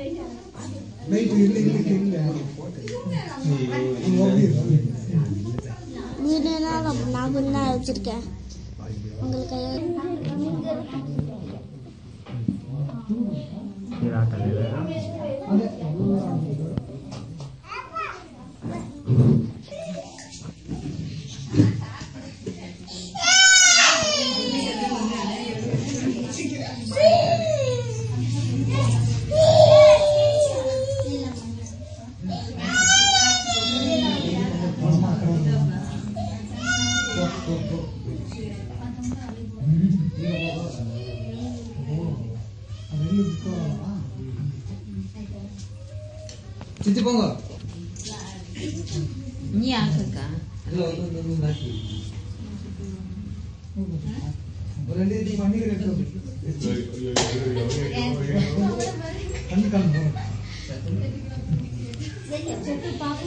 Maybe leaving them நீர் நான் நான் குண்டா வச்சிருக்கேன் உங்களுக்கு கையில் చింతపొంగ నీ ఆకలికా పాపు